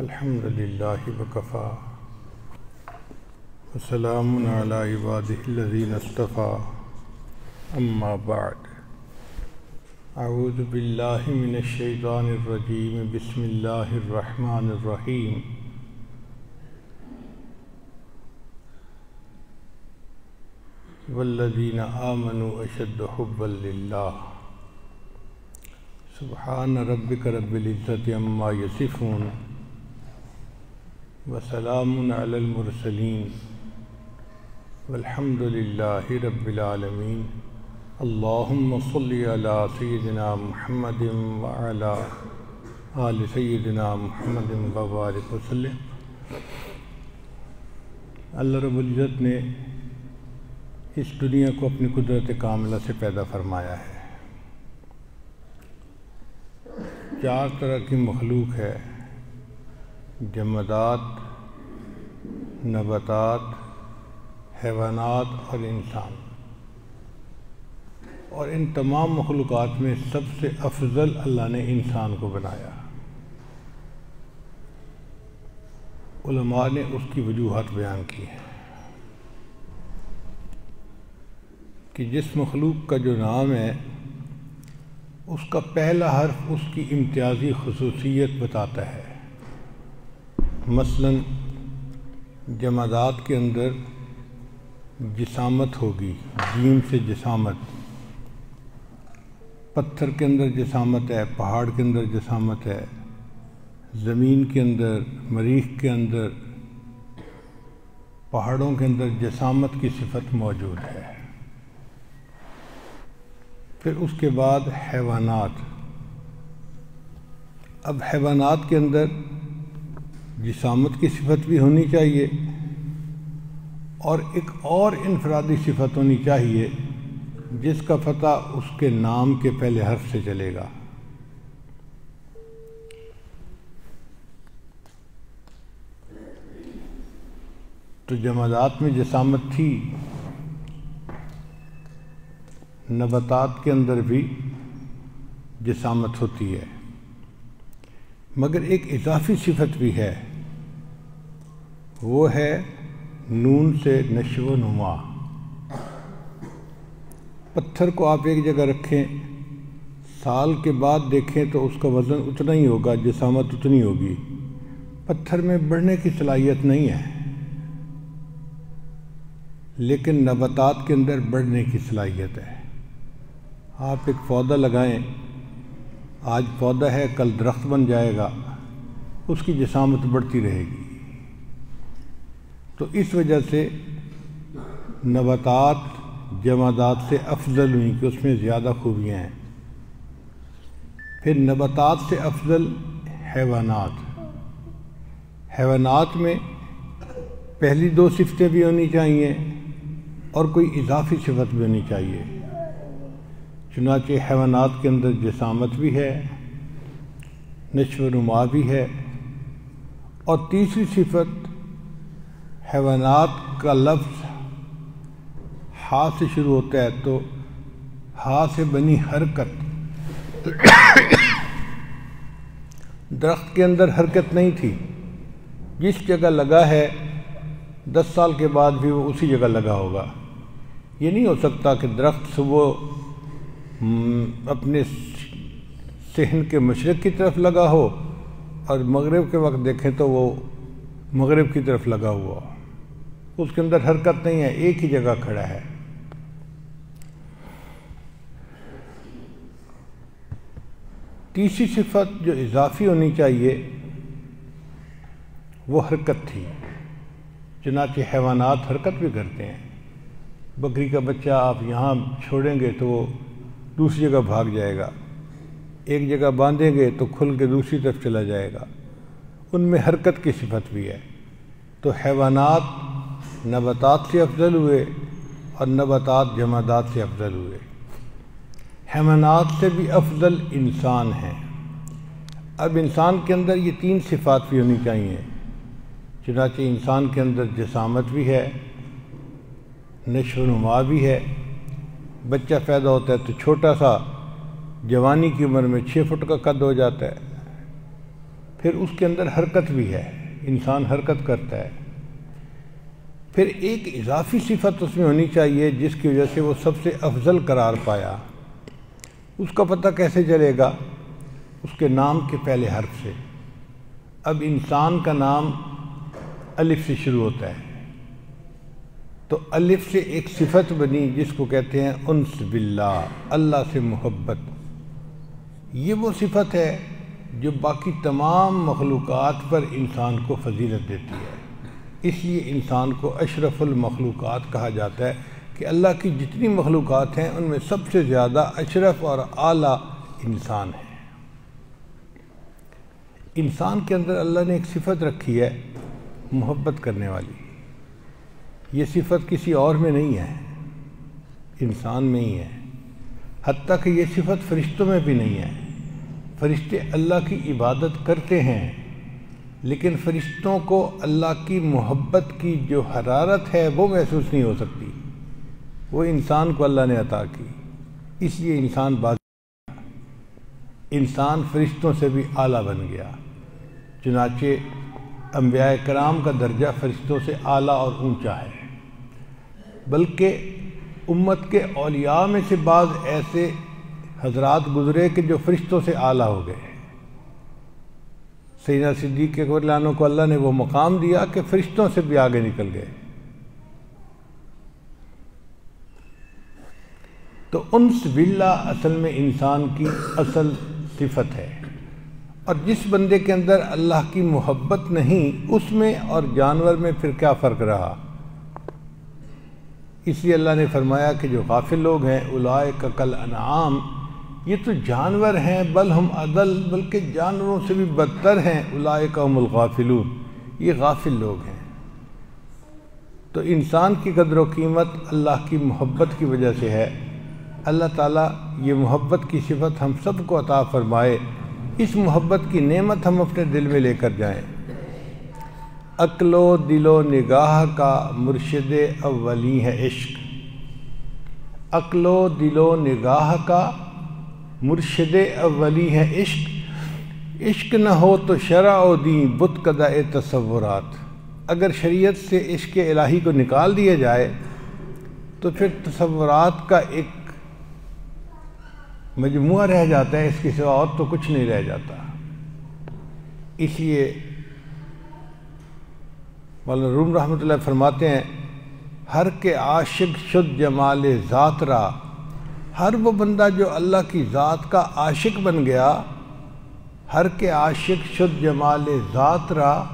الحمد لله وكفى وسلام على عباده الذين اصطفى أما بعد أعوذ بالله من الشيطان الرجيم بسم الله الرحمن الرحيم والذين آمنوا أشد حبا لله سبحان ربك رب العزة عما يصفون وسلام على المرسلين والحمد لله رب العالمين اللهم صل على سيدنا محمد وعلى آل سيدنا محمد وبارك وسلم. اللہ رب العزت نے اس دنیا کو اپنی قدرت کاملہ سے پیدا فرمایا ہے۔ چار طرح کی مخلوق ہے۔ جمادات نباتات، حیوانات اور انسان۔ اور ان تمام مخلوقات میں سب سے افضل اللہ نے انسان کو بنایا۔ علماء نے اس کی وجوہات بیان کی ہیں۔ کہ جس مخلوق کا جو نام ہے، اس کا پہلا حرف اس کی امتیازی خصوصیت بتاتا ہے۔ مثلا جمادات کے اندر جسامت ہوگی، جیم سے جسامت۔ پتھر کے اندر جسامت ہے، پہاڑ کے اندر جسامت ہے، زمین کے اندر، مریخ کے اندر، پہاڑوں کے اندر جسامت کی صفت موجود ہے۔ پھر اس کے بعد حیوانات۔ اب حیوانات کے اندر جسامت کی صفت بھی ہونی چاہیے اور ایک اور انفرادی صفت ہونی چاہیے جس کا فتح اس کے نام کے پہلے حرف سے چلے گا۔ تو جمادات میں جسامت تھی، نباتات کے اندر بھی جسامت ہوتی ہے، مگر ایک اضافی صفت بھی ہے۔ وہ ہے نون سے نشو و نما۔ پتھر کو آپ ایک جگہ رکھیں، سال کے بعد دیکھیں تو اس کا وزن اتنا ہی ہوگا، جسامت اتنی ہوگی۔ پتھر میں بڑھنے کی صلاحیت نہیں ہے، لیکن نباتات کے اندر بڑھنے کی صلاحیت ہے۔ آپ ایک پودا لگائیں، آج پودا ہے، کل درخت بن جائے گا، اس کی جسامت بڑھتی رہے گی۔ تو اس وجہ سے نباتات، جمادات سے افضل ہوئیں کہ اس میں زیادہ خوبیاں ہیں۔ پھر نباتات سے افضل حیوانات۔ حیوانات میں پہلی دو صفتیں بھی ہونی چاہیے اور کوئی اضافی صفت بھی ہونی چاہیے۔ چنانچہ حیوانات کے اندر جسامت بھی ہے، نشو و نما بھی ہے اور تیسری صفت حیوانات کا لفظ ہا سے شروع ہوتا ہے تو ہا سے بنی حرکت۔ درخت کے اندر حرکت نہیں تھی۔ جس جگہ لگا ہے، دس سال کے بعد بھی وہ اسی جگہ لگا ہوگا۔ یہ نہیں ہو سکتا کہ درخت صبح اپنے صحن کے مشرق کی طرف لگا ہو اور مغرب کے وقت دیکھیں تو وہ مغرب کی طرف لگا ہوا۔ اس کے اندر حرکت نہیں ہے، ایک ہی جگہ کھڑا ہے۔ تیسری صفت جو اضافی ہونی چاہیے، وہ حرکت تھی۔ چنانچہ حیوانات حرکت بھی کرتے ہیں۔ بکری کا بچہ آپ یہاں چھوڑیں گے تو وہ دوسری جگہ بھاگ جائے گا۔ ایک جگہ باندھیں گے تو کھل کے دوسری طرف چلا جائے گا۔ ان میں حرکت کی صفت بھی ہے۔ تو حیوانات نباتات سے افضل ہوئے اور نباتات جمادات سے افضل ہوئے۔ حیوانات سے بھی افضل انسان ہیں۔ اب انسان کے اندر یہ تین صفات بھی ہونی چاہیے۔ چنانچہ انسان کے اندر جسامت بھی ہے، نشو و نما بھی ہے۔ بچہ پیدا ہوتا ہے تو چھوٹا سا، جوانی کی عمر میں چھ فٹ کا قد ہو جاتا ہے۔ پھر اس کے اندر حرکت بھی ہے۔ انسان حرکت کرتا ہے۔ پھر ایک اضافی صفت اس میں ہونی چاہیے جس کی وجہ سے وہ سب سے افضل قرار پایا۔ اس کا پتہ کیسے چلے گا؟ اس کے نام کے پہلے حرف سے۔ اب انسان کا نام الف سے شروع ہوتا ہے۔ تو الف سے ایک صفت بنی جس کو کہتے ہیں انس باللہ، اللہ سے محبت۔ یہ وہ صفت ہے جو باقی تمام مخلوقات پر انسان کو فضیلت دیتی ہے۔ اس لیے انسان کو اشرف المخلوقات کہا جاتا ہے کہ اللہ کی جتنی مخلوقات ہیں، ان میں سب سے زیادہ اشرف اور اعلیٰ انسان ہے انسان کے اندر اللہ نے ایک صفت رکھی ہے، محبت کرنے والی۔ یہ صفت کسی اور میں نہیں ہے، انسان میں ہی ہے۔ حتیٰ کہ یہ صفت فرشتوں میں بھی نہیں ہے۔ فرشتے اللہ کی عبادت کرتے ہیں لیکن فرشتوں کو اللہ کی محبت کی جو حرارت ہے وہ محسوس نہیں ہو سکتی۔ وہ انسان کو اللہ نے عطا کی۔ اس لیے انسان باز انسان فرشتوں سے بھی اعلیٰ بن گیا۔ چنانچہ انبیاء کرام کا درجہ فرشتوں سے اعلیٰ اور اونچا ہے۔ بلکہ امت کے اولیاء میں سے بعض ایسے حضرات گزرے کہ جو فرشتوں سے اعلیٰ ہو گئے۔ سیدہ صدیق کے قبرلانوں کو اللہ نے وہ مقام دیا کہ فرشتوں سے بھی آگے نکل گئے۔ تو انس باللہ اصل میں انسان کی اصل صفت ہے۔ اور جس بندے کے اندر اللہ کی محبت نہیں، اس میں اور جانور میں پھر کیا فرق رہا؟ اس لیے اللہ نے فرمایا کہ جو غافل لوگ ہیں اولائے کل انعام یہ تو جانور ہیں، بل ہم عدل، بلکہ جانوروں سے بھی بدتر ہیں۔ اولائے الغافلون۔ یہ غافل لوگ ہیں۔ تو انسان کی قدر و قیمت اللہ کی محبت کی وجہ سے ہے۔ اللہ تعالیٰ یہ محبت کی صفت ہم سب کو عطا فرمائے۔ اس محبت کی نعمت ہم اپنے دل میں لے کر جائیں۔ عقل و دل و نگاہ کا مرشد اولی ہے عشق۔ عقل و دل و نگاہ کا مرشد اولی ہے عشق۔ عشق نہ ہو تو شرع و دین بت قدع تصورات۔ اگر شریعت سے عشق الہی کو نکال دیا جائے، تو پھر تصورات کا ایک مجموعہ رہ جاتا ہے، اس کے سوا اور تو کچھ نہیں رہ جاتا۔ اس لیے مولانا روم رحمۃ اللہ فرماتے ہیں، ہر کے عاشق شد جمال ذات را ہر وہ بندہ جو اللہ کی ذات کا عاشق بن گیا، ہر کے عاشق شد جمال ذات را،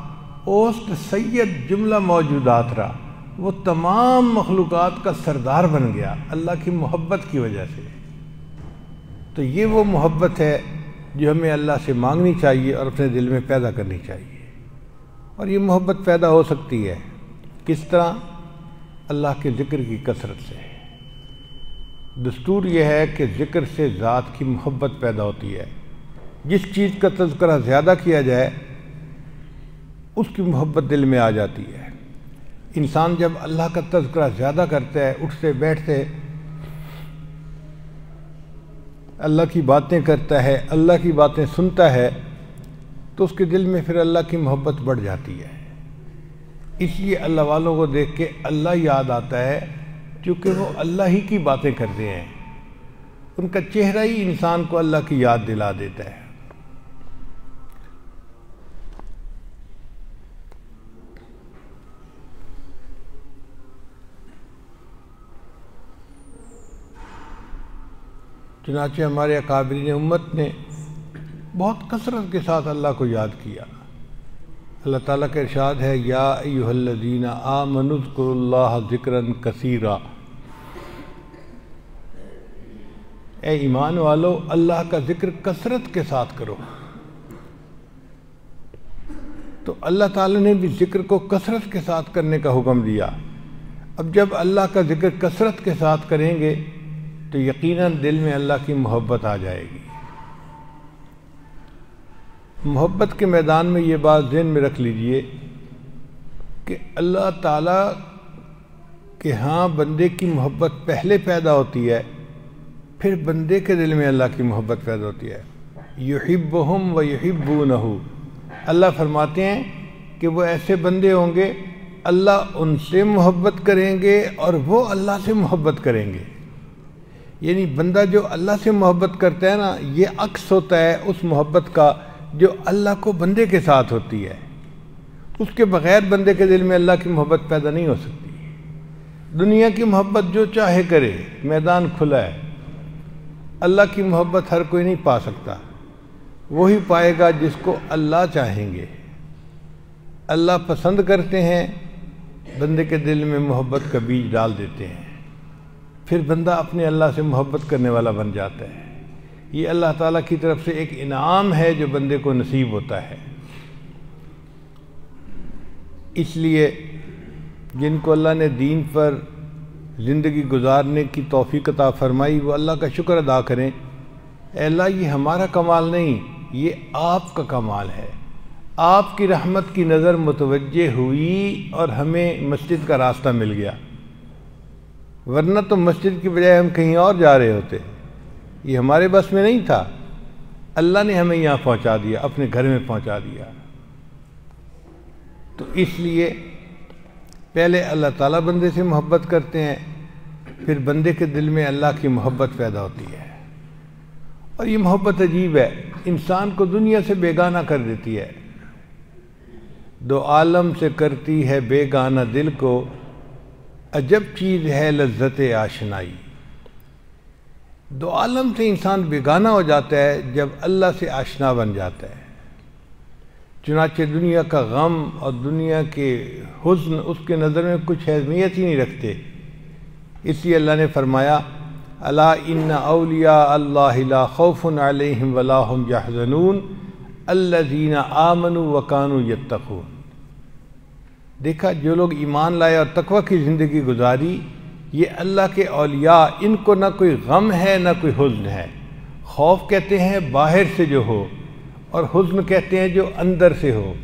اوست سید جملہ موجودات را۔ وہ تمام مخلوقات کا سردار بن گیا اللہ کی محبت کی وجہ سے۔ تو یہ وہ محبت ہے جو ہمیں اللہ سے مانگنی چاہیے اور اپنے دل میں پیدا کرنی چاہیے۔ اور یہ محبت پیدا ہو سکتی ہے کس طرح؟ اللہ کے ذکر کی کثرت سے۔ دستور یہ ہے کہ ذکر سے ذات کی محبت پیدا ہوتی ہے۔ جس چیز کا تذکرہ زیادہ کیا جائے، اس کی محبت دل میں آ جاتی ہے۔ انسان جب اللہ کا تذکرہ زیادہ کرتا ہے اٹھتے، بیٹھتے، اللہ کی باتیں کرتا ہے، اللہ کی باتیں سنتا ہے، تو اس کے دل میں پھر اللہ کی محبت بڑھ جاتی ہے۔ اس لیے اللہ والوں کو دیکھ کے اللہ یاد آتا ہے کیونکہ وہ اللہ ہی کی باتیں کرتے ہیں۔ ان کا چہرہ ہی انسان کو اللہ کی یاد دلا دیتا ہے۔ چنانچہ ہمارے اکابرین امت نے بہت کثرت کے ساتھ اللہ کو یاد کیا۔ اللہ تعالیٰ کا ارشاد ہے، یا ایوہ الذین آمنوا اذکروا اللہ ذکرا کثیرا۔ اے ایمان والو، اللہ کا ذکر کثرت کے ساتھ کرو۔ تو اللہ تعالیٰ نے بھی ذکر کو کثرت کے ساتھ کرنے کا حکم دیا۔ اب جب اللہ کا ذکر کثرت کے ساتھ کریں گے، تو یقیناً دل میں اللہ کی محبت آ جائے گی۔ محبت کے میدان میں یہ بات ذہن میں رکھ لیجیے کہ اللہ تعالیٰ کے ہاں بندے کی محبت پہلے پیدا ہوتی ہے۔ پھر بندے کے دل میں اللہ کی محبت پیدا ہوتی ہے۔ یحبہم و یحبونہو۔ اللہ فرماتے ہیں کہ وہ ایسے بندے ہوں گے، اللہ ان سے محبت کریں گے اور وہ اللہ سے محبت کریں گے۔ یعنی بندہ جو اللہ سے محبت کرتا ہے نا، یہ عکس ہوتا ہے اس محبت کا جو اللہ کو بندے کے ساتھ ہوتی ہے۔ اس کے بغیر بندے کے دل میں اللہ کی محبت پیدا نہیں ہو سکتی۔ دنیا کی محبت جو چاہے کرے، میدان کھلا ہے۔ اللہ کی محبت ہر کوئی نہیں پا سکتا۔ وہی پائے گا جس کو اللہ چاہیں گے۔ اللہ پسند کرتے ہیں، بندے کے دل میں محبت کا بیج ڈال دیتے ہیں۔ پھر بندہ اپنے اللہ سے محبت کرنے والا بن جاتا ہے۔ یہ اللہ تعالیٰ کی طرف سے ایک انعام ہے جو بندے کو نصیب ہوتا ہے۔ اس لیے جن کو اللہ نے دین پر زندگی گزارنے کی توفیق عطا فرمائی، وہ اللہ کا شکر ادا کریں۔ اے اللہ، یہ ہمارا کمال نہیں، یہ آپ کا کمال ہے۔ آپ کی رحمت کی نظر متوجہ ہوئی اور ہمیں مسجد کا راستہ مل گیا۔ ورنہ تو مسجد کی بجائے ہم کہیں اور جا رہے ہوتے۔ یہ ہمارے بس میں نہیں تھا۔ اللہ نے ہمیں یہاں پہنچا دیا، اپنے گھر میں پہنچا دیا۔ تو اس لیے پہلے اللہ تعالیٰ بندے سے محبت کرتے ہیں، پھر بندے کے دل میں اللہ کی محبت پیدا ہوتی ہے۔ اور یہ محبت عجیب ہے، انسان کو دنیا سے بیگانہ کر دیتی ہے۔ دو عالم سے کرتی ہے بیگانہ دل کو، عجب چیز ہے لذت آشنائی۔ دو عالم سے انسان بیگانہ ہو جاتا ہے جب اللہ سے آشنا بن جاتا ہے۔ چنانچہ دنیا کا غم اور دنیا کے حزن اس کے نظر میں کچھ اہمیت ہی نہیں رکھتے۔ اس لیے اللہ نے فرمایا اللہ ان اولیاء اللہ لا خوف علیہم ولاحم یحزنون اللہ دینا آمن وکانو یتقون۔ دیکھا، جو لوگ ایمان لائے اور تقوی کی زندگی گزاری، یہ اللہ کے اولیاء، ان کو نہ کوئی غم ہے، نہ کوئی حزن ہے۔ خوف کہتے ہیں، باہر سے جو ہو۔ اور حزن کہتے ہیں جو اندر سے ہو۔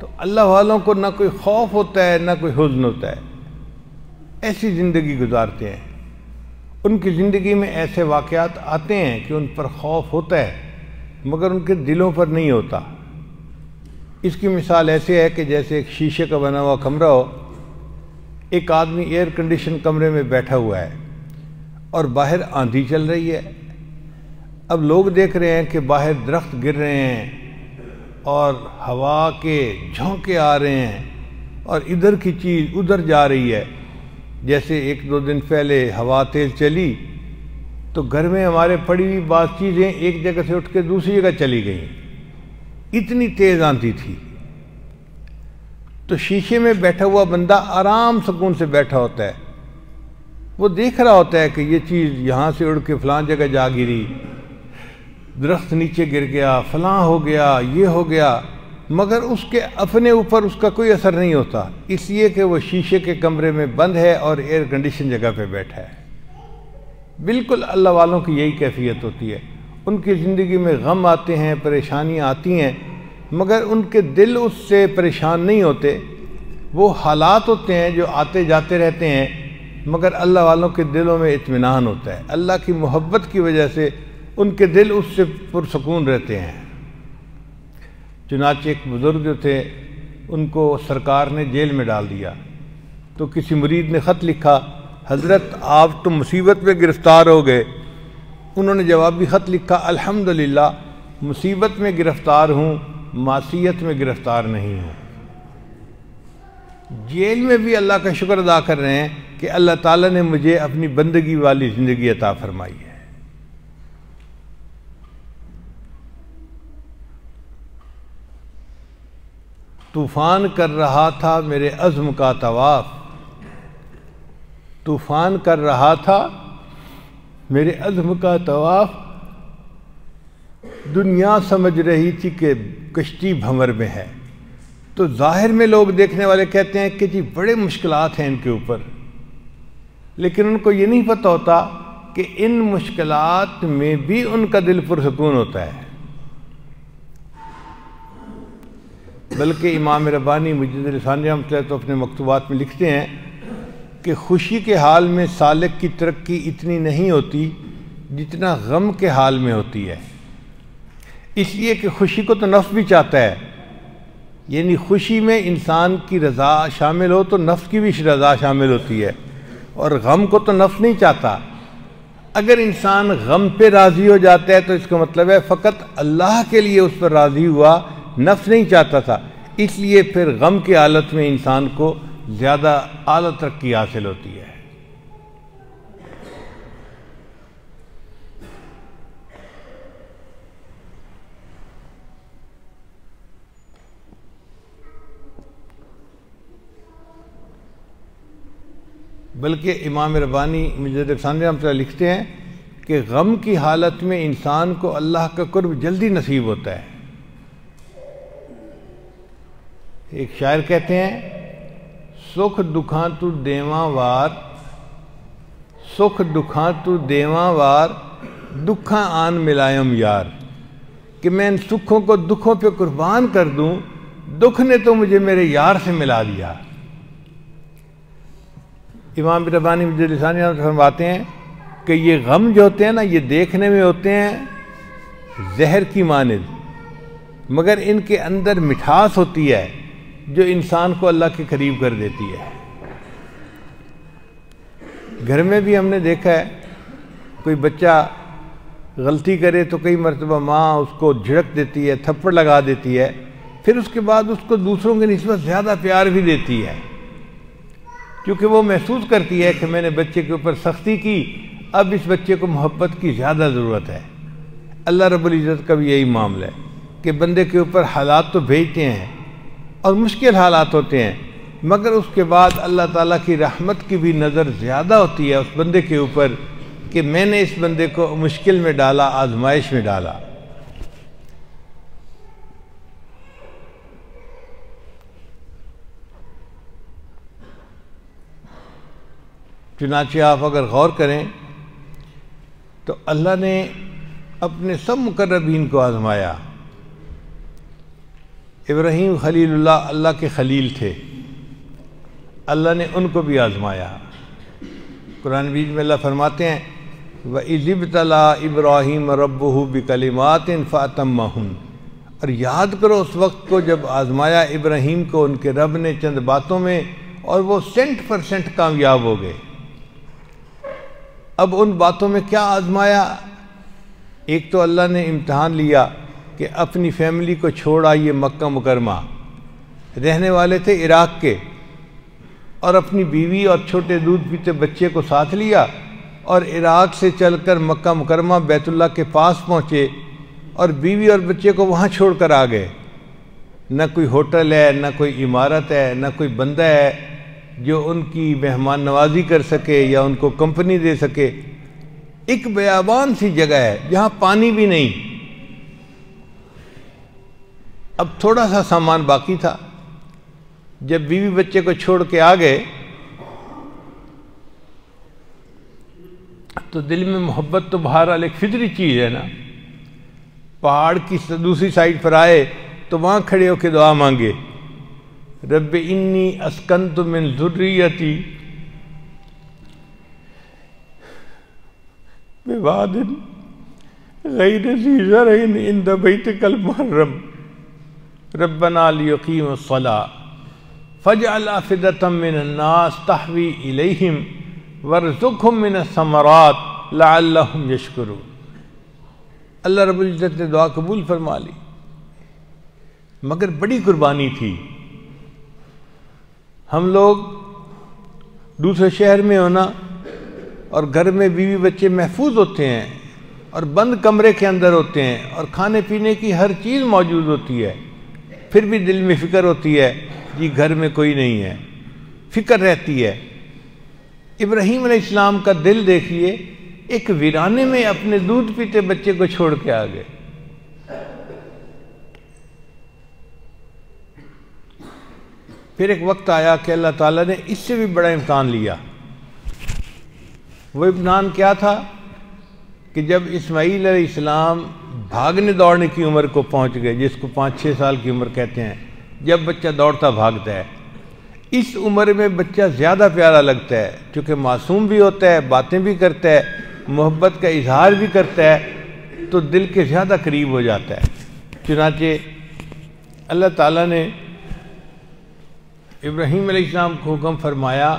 تو اللہ والوں کو نہ کوئی خوف ہوتا ہے، نہ کوئی حزن ہوتا ہے۔ ایسی زندگی گزارتے ہیں۔ ان کی زندگی میں ایسے واقعات آتے ہیں کہ ان پر خوف ہوتا ہے، مگر ان کے دلوں پر نہیں ہوتا۔ اس کی مثال ایسے ہے کہ جیسے ایک شیشے کا بنا ہوا کمرہ ہو، ایک آدمی ایئر کنڈیشن کمرے میں بیٹھا ہوا ہے اور باہر آندھی چل رہی ہے۔ اب لوگ دیکھ رہے ہیں کہ باہر درخت گر رہے ہیں اور ہوا کے جھونکے آ رہے ہیں اور ادھر کی چیز ادھر جا رہی ہے۔ جیسے ایک دو دن پہلے ہوا تیز چلی تو گھر میں ہمارے پڑی ہوئی بعض چیزیں ایک جگہ سے اٹھ کے دوسری جگہ چلی گئیں۔ اتنی تیز آندھی تھی۔ تو شیشے میں بیٹھا ہوا بندہ آرام سکون سے بیٹھا ہوتا ہے۔ وہ دیکھ رہا ہوتا ہے کہ یہ چیز یہاں سے اڑ کے فلان جگہ جا گری۔ درخت نیچے گر گیا، فلاں ہو گیا، یہ ہو گیا، مگر اس کے اپنے اوپر اس کا کوئی اثر نہیں ہوتا۔ اس لیے کہ وہ شیشے کے کمرے میں بند ہے اور ایئر کنڈیشن جگہ پہ بیٹھا ہے۔ بالکل اللہ والوں کی یہی کیفیت ہوتی ہے۔ ان کی زندگی میں غم آتے ہیں پریشانیاں آتی ہیں، مگر ان کے دل اس سے پریشان نہیں ہوتے۔ وہ حالات ہوتے ہیں جو آتے جاتے رہتے ہیں، مگر اللہ والوں کے دلوں میں اطمینان ہوتا ہے۔ اللہ کی محبت کی وجہ سے ان کے دل اس سے پرسکون رہتے ہیں۔ چنانچہ ایک بزرگ جو تھے، ان کو سرکار نے جیل میں ڈال دیا۔ تو کسی مرید نے خط لکھا، حضرت آپ تو مصیبت میں گرفتار ہو گئے۔ انہوں نے جوابی خط لکھا، الحمدللہ، مصیبت میں گرفتار ہوں، معصیت میں گرفتار نہیں ہوں۔ جیل میں بھی اللہ کا شکر ادا کر رہے ہیں کہ اللہ تعالیٰ نے مجھے اپنی بندگی والی زندگی عطا فرمائی ہے۔ طوفان کر رہا تھا میرے عزم کا طواف۔ طوفان کر رہا تھا میرے عزم کا طواف۔ دنیا سمجھ رہی تھی کہ کشتی بھمر میں ہے۔ تو ظاہر میں لوگ دیکھنے والے کہتے ہیں کہ جی بڑے مشکلات ہیں ان کے اوپر۔ لیکن ان کو یہ نہیں پتہ ہوتا کہ ان مشکلات میں بھی ان کا دل پرسکون ہوتا ہے۔ بلکہ امام ربانی مجد رسانی رحمۃ اللہ تو اپنے مکتوبات میں لکھتے ہیں کہ خوشی کے حال میں سالک کی ترقی اتنی نہیں ہوتی جتنا غم کے حال میں ہوتی ہے۔ اس لیے کہ خوشی کو تو نفس بھی چاہتا ہے۔ یعنی خوشی میں انسان کی رضا شامل ہو تو نفس کی بھی رضا شامل ہوتی ہے۔ اور غم کو تو نفس نہیں چاہتا۔ اگر انسان غم پہ راضی ہو جاتا ہے تو اس کا مطلب ہے فقط اللہ کے لیے اس پر راضی ہوا نفس نہیں چاہتا تھا۔ اس لیے پھر غم کی حالت میں انسان کو زیادہ اعلیٰ ترقی حاصل ہوتی ہے۔ بلکہ امام ربانی مجد ثانیہ رحمۃ اللہ لکھتے ہیں کہ غم کی حالت میں انسان کو اللہ کا قرب جلدی نصیب ہوتا ہے۔ ایک شاعر کہتے ہیں، سکھ دکھاں تو دیواں وار، سکھ دکھاں تو دیواں وار، دکھاں آن ملائم یار۔ کہ میں ان سکھوں کو دکھوں پہ قربان کر دوں، دکھ نے تو مجھے میرے یار سے ملا دیا۔ امام ربانی مجلسانی فرماتے ہیں کہ یہ غم جو ہوتے ہیں نا، یہ دیکھنے میں ہوتے ہیں زہر کی مانند، مگر ان کے اندر مٹھاس ہوتی ہے۔ جو انسان کو اللہ کے قریب کر دیتی ہے۔ گھر میں بھی ہم نے دیکھا ہے، کوئی بچہ غلطی کرے تو کئی مرتبہ ماں اس کو جھڑک دیتی ہے، تھپڑ لگا دیتی ہے، پھر اس کے بعد اس کو دوسروں کے نسبت زیادہ پیار بھی دیتی ہے۔ کیونکہ وہ محسوس کرتی ہے کہ میں نے بچے کے اوپر سختی کی، اب اس بچے کو محبت کی زیادہ ضرورت ہے۔ اللہ رب العزت کا بھی یہی معاملہ ہے کہ بندے کے اوپر حالات تو بھیجتے ہیں اور مشکل حالات ہوتے ہیں۔ مگر اس کے بعد اللہ تعالیٰ کی رحمت کی بھی نظر زیادہ ہوتی ہے اس بندے کے اوپر کہ میں نے اس بندے کو مشکل میں ڈالا، آزمائش میں ڈالا۔ چنانچہ آپ اگر غور کریں تو اللہ نے اپنے سب مقربین کو آزمایا۔ ابراہیم خلیل اللہ اللہ کے خلیل تھے۔ اللہ نے ان کو بھی آزمایا۔ قرآن بیج میں اللہ فرماتے ہیں وہ عزب طلا ابراہیم رب بکلمات فاطم اور یاد کرو اس وقت کو جب آزمایا ابراہیم کو، ان کے رب نے چند باتوں میں، اور وہ سینٹ پرسنٹ کامیاب ہو گئے۔ اب ان باتوں میں کیا آزمایا؟ ایک تو اللہ نے امتحان لیا۔ کہ اپنی فیملی کو چھوڑ آئیے مکہ مکرمہ۔ رہنے والے تھے عراق کے۔ اور اپنی بیوی اور چھوٹے دودھ پیتے بچے کو ساتھ لیا اور عراق سے چل کر مکہ مکرمہ بیت اللہ کے پاس پہنچے اور بیوی اور بچے کو وہاں چھوڑ کر آ گئے۔ نہ کوئی ہوٹل ہے، نہ کوئی عمارت ہے، نہ کوئی بندہ ہے جو ان کی مہمان نوازی کر سکے یا ان کو کمپنی دے سکے۔ ایک بیابان سی جگہ ہے جہاں پانی بھی نہیں۔ اب تھوڑا سا سامان باقی تھا۔ جب بیوی بچے کو چھوڑ کے آ گئے، تو دل میں محبت تو بہرحال ایک فطری چیز ہے نا۔ پہاڑ کی دوسری سائڈ پر آئے، تو وہاں کھڑے ہو کے دعا مانگے۔ رب انی اسکنت من ذریتی۔ بواد غیر ذی زرعن عند بیتک المحرم۔ ربنا لیقیم الصلاة. فجعل افدتا من الناس تحوی الیہم ورزقهم من الثمرات لعلہم یشکرون اللہ رب العزت نے دعا قبول فرما لی مگر بڑی قربانی تھی۔ ہم لوگ دوسرے شہر میں ہونا اور گھر میں بیوی بچے محفوظ ہوتے ہیں اور بند کمرے کے اندر ہوتے ہیں اور کھانے پینے کی ہر چیز موجود ہوتی ہے۔ پھر بھی دل میں فکر ہوتی ہے جی گھر میں کوئی نہیں ہے۔ فکر رہتی ہے۔ ابراہیم علیہ السلام کا دل دیکھیے ایک ویرانے میں اپنے دودھ پیتے بچے کو چھوڑ کے آ گئے۔ پھر ایک وقت آیا کہ اللہ تعالیٰ نے اس سے بھی بڑا امتحان لیا۔ وہ امتحان کیا تھا کہ جب اسماعیل علیہ السلام بھاگنے دوڑنے کی عمر کو پہنچ گئے، جس کو پانچ چھ سال کی عمر کہتے ہیں، جب بچہ دوڑتا بھاگتا ہے۔ اس عمر میں بچہ زیادہ پیارا لگتا ہے، چونکہ معصوم بھی ہوتا ہے، باتیں بھی کرتا ہے، محبت کا اظہار بھی کرتا ہے، تو دل کے زیادہ قریب ہو جاتا ہے۔ چنانچہ اللہ تعالیٰ نے ابراہیم علیہ السلام کو حکم فرمایا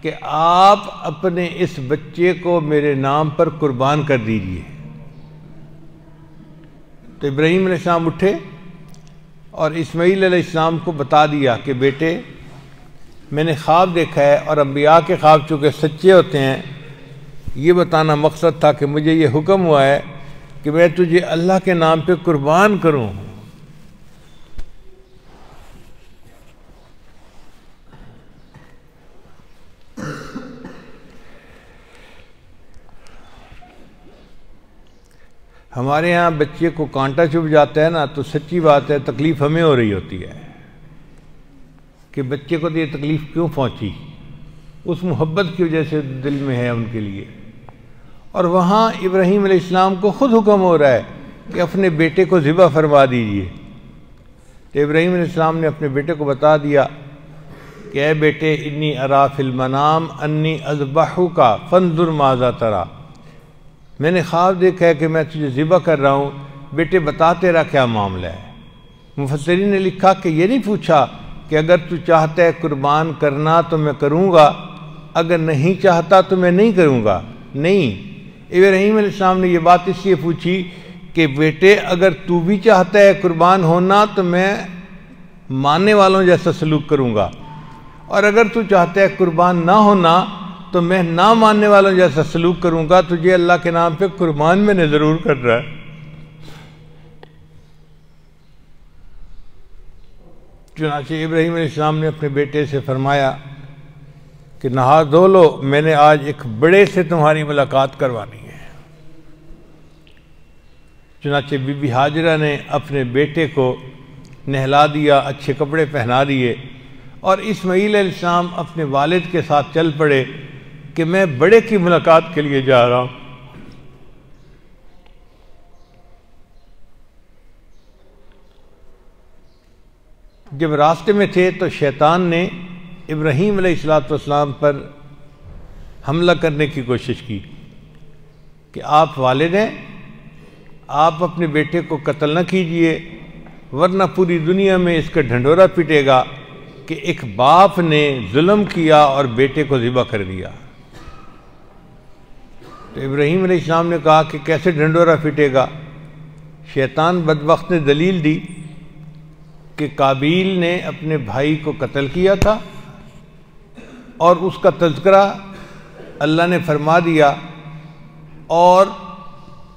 کہ آپ اپنے اس بچے کو میرے نام پر قربان کر دیجیے۔ تو ابراہیم علیہ السلام اٹھے اور اسماعیل علیہ السلام کو بتا دیا کہ بیٹے، میں نے خواب دیکھا ہے اور انبیاء کے خواب چونکہ سچے ہوتے ہیں، یہ بتانا مقصد تھا کہ مجھے یہ حکم ہوا ہے کہ میں تجھے اللہ کے نام پہ قربان کروں۔ ہمارے ہاں بچے کو کانٹا چپ جاتا ہے نا، تو سچی بات ہے، تکلیف ہمیں ہو رہی ہوتی ہے کہ بچے کو تو یہ تکلیف کیوں پہنچی؟ اس محبت کی وجہ سے دل میں ہے ان کے لیے۔ اور وہاں ابراہیم علیہ السلام کو خود حکم ہو رہا ہے کہ اپنے بیٹے کو ذبح فرما دیجیے۔ تو ابراہیم علیہ السلام نے اپنے بیٹے کو بتا دیا کہ اے بیٹے، انی اراف المنام، انی ازبحو کا فنظر ماذا ترا۔ میں نے خواب دیکھا ہے کہ میں تجھے ذبح کر رہا ہوں۔ بیٹے، بتا تیرا کیا معاملہ ہے؟ مفسرین نے لکھا کہ یہ نہیں پوچھا کہ اگر تو چاہتا ہے قربان کرنا تو میں کروں گا، اگر نہیں چاہتا تو میں نہیں کروں گا۔ نہیں، ابراہیم علیہ السلام نے یہ بات اس لیے پوچھی کہ بیٹے، اگر تو بھی چاہتا ہے قربان ہونا تو میں ماننے والوں جیسا سلوک کروں گا۔ اور اگر تو چاہتا ہے قربان نہ ہونا تو میں نہ ماننے والوں جیسا سلوک کروں گا تجھے اللہ کے نام پہ قربان میں نے ضرور کر رہا ہے۔ چنانچہ ابراہیم علیہ السلام نے اپنے بیٹے سے فرمایا کہ نہا دھو لو، میں نے آج ایک بڑے سے تمہاری ملاقات کروانی ہے۔ چنانچہ بی بی حاجرہ نے اپنے بیٹے کو نہلا دیا، اچھے کپڑے پہنا دیے اور اسماعیل علیہ السلام اپنے والد کے ساتھ چل پڑے۔ کہ میں بڑے کی ملاقات کے لیے جا رہا ہوں۔ جب راستے میں تھے تو شیطان نے ابراہیم علیہ السلاۃ والسلام پر حملہ کرنے کی کوشش کی کہ آپ والد ہیں، آپ اپنے بیٹے کو قتل نہ کیجیے، ورنہ پوری دنیا میں اس کا ڈھنڈورا پٹے گا کہ ایک باپ نے ظلم کیا اور بیٹے کو ذبح کر دیا۔ تو ابراہیم علیہ السلام نے کہا کہ کیسے ڈھنڈورا پھٹے گا؟ شیطان بدبخت نے دلیل دی کہ کابیل نے اپنے بھائی کو قتل کیا تھا اور اس کا تذکرہ اللہ نے فرما دیا اور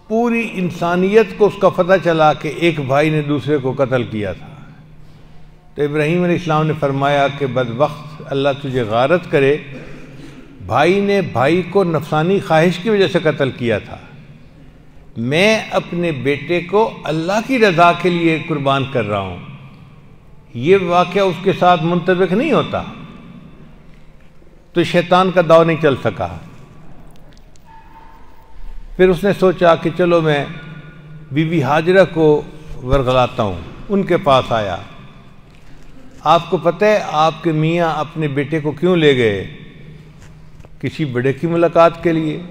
پوری انسانیت کو اس کا پتہ چلا کہ ایک بھائی نے دوسرے کو قتل کیا تھا۔ تو ابراہیم علیہ السلام نے فرمایا کہ بدبخت اللہ تجھے غارت کرے بھائی نے بھائی کو نفسانی خواہش کی وجہ سے قتل کیا تھا۔ میں اپنے بیٹے کو اللہ کی رضا کے لیے قربان کر رہا ہوں۔ یہ واقعہ اس کے ساتھ منطبق نہیں ہوتا۔ تو شیطان کا داؤ نہیں چل سکا۔ پھر اس نے سوچا کہ چلو میں بی بی حاجرہ کو ورغلاتا ہوں۔ ان کے پاس آیا۔ آپ کو پتہ ہے آپ کے میاں اپنے بیٹے کو کیوں لے گئے؟ کسی بڑے کی ملاقات کے لیے؟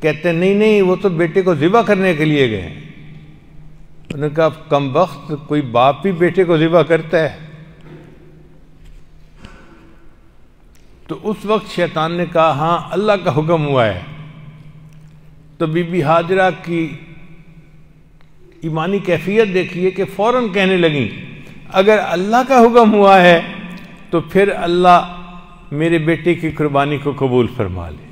کہتے ہیں، نہیں نہیں، وہ تو بیٹے کو ذبح کرنے کے لیے گئے ہیں۔ انہوں نے کہا، کم وقت کوئی باپ بھی بیٹے کو ذبح کرتا ہے۔ تو اس وقت شیطان نے کہا ہاں اللہ کا حکم ہوا ہے۔ تو بی بی حاجرہ کی ایمانی کیفیت دیکھیے کہ فوراً کہنے لگیں، اگر اللہ کا حکم ہوا ہے تو پھر اللہ میرے بیٹے کی قربانی کو قبول فرما لے۔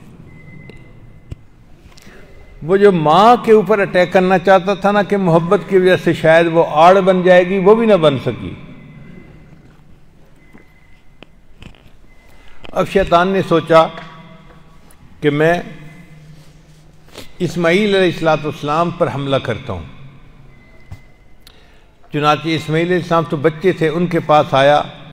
وہ جو ماں کے اوپر اٹیک کرنا چاہتا تھا نا کہ محبت کی وجہ سے شاید وہ آڑ بن جائے گی، وہ بھی نہ بن سکی۔ اب شیطان نے سوچا کہ میں اسماعیل علیہ السلاۃ والسلام پر حملہ کرتا ہوں۔ چنانچہ اسماعیل علیہ السلام تو بچے تھے، ان کے پاس آیا۔